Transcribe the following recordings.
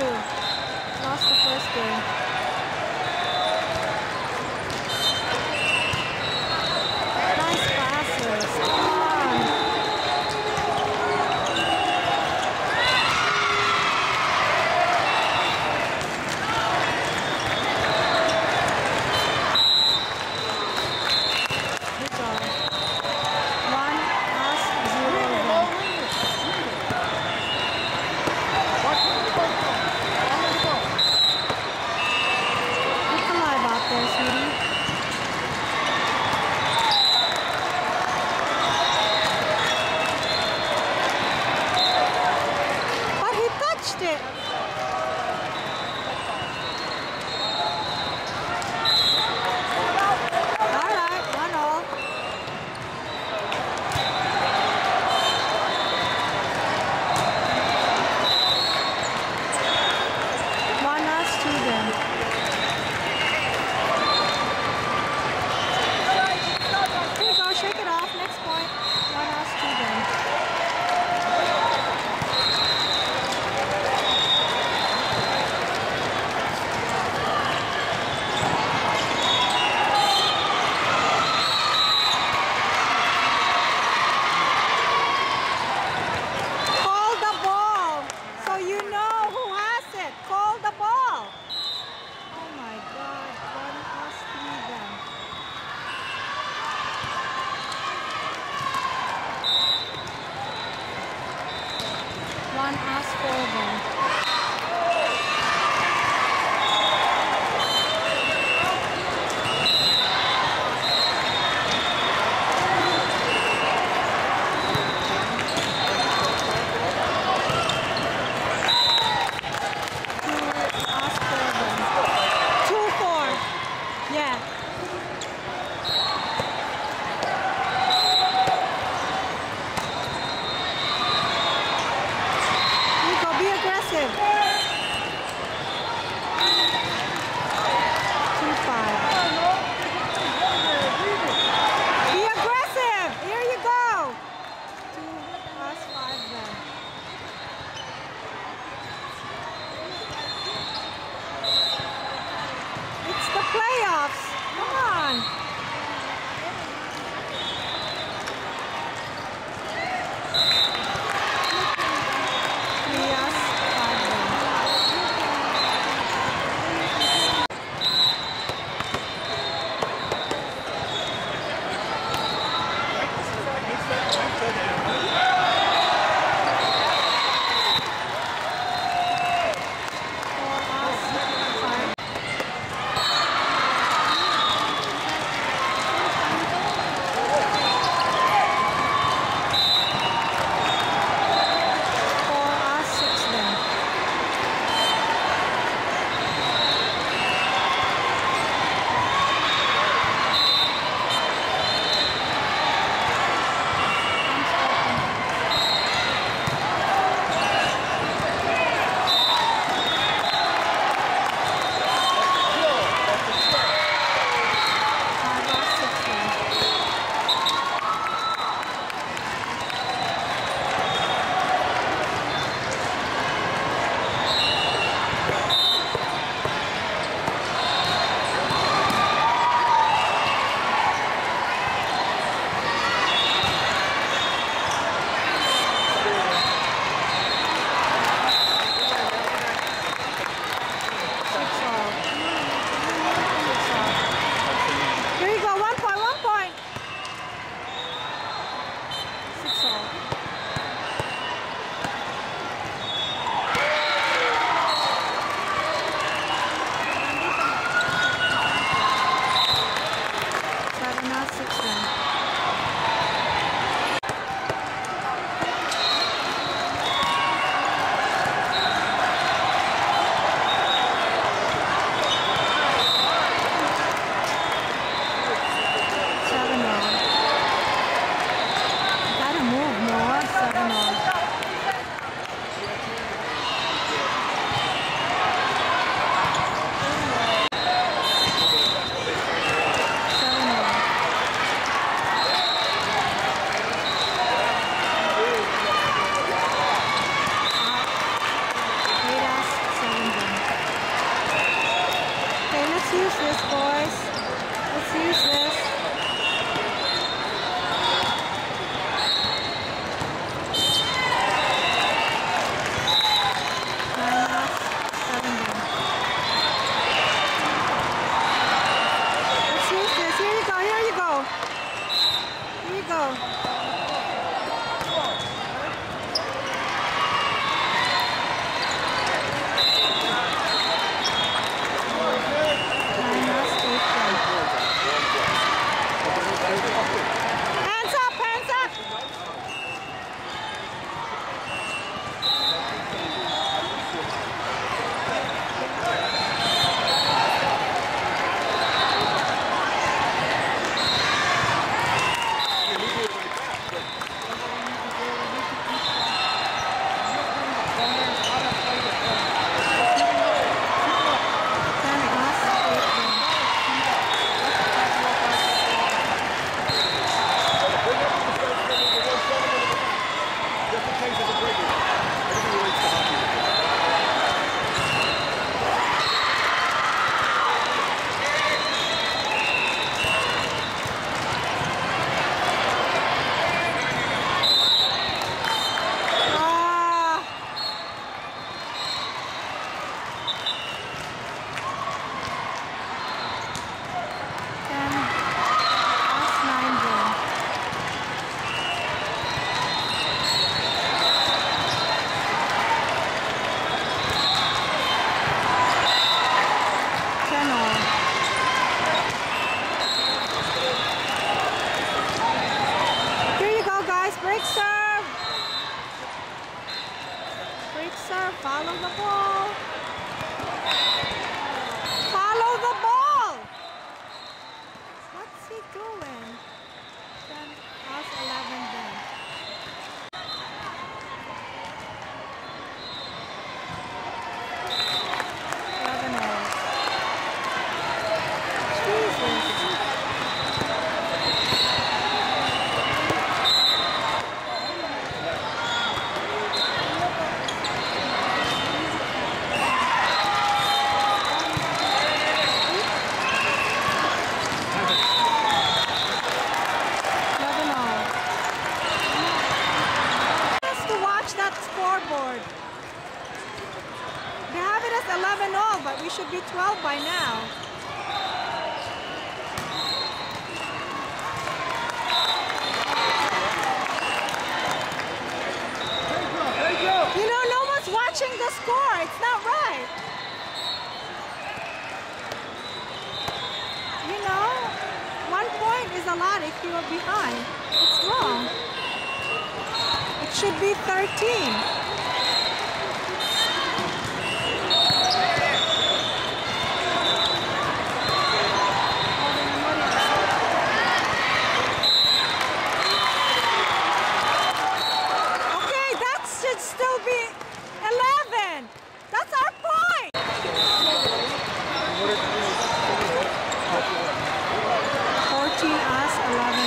Lost the first game. Scoreboard. They have it as 11 all, but we should be 12 by now. You know, no one's watching the score. It's not right. You know, one point is a lot if you are behind. It's wrong. It should be 13. Love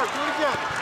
Do it again.